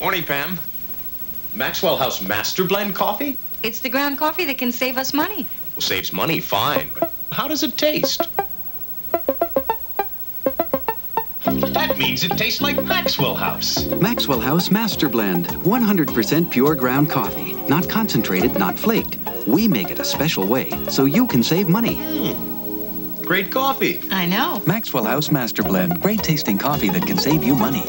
Morning, Pam. Maxwell House Master Blend coffee? It's the ground coffee that can save us money. Well, saves money, fine, but how does it taste? That means it tastes like Maxwell House. Maxwell House Master Blend. 100% pure ground coffee. Not concentrated, not flaked. We make it a special way so you can save money. Hmm. Great coffee. I know. Maxwell House Master Blend. Great tasting coffee that can save you money.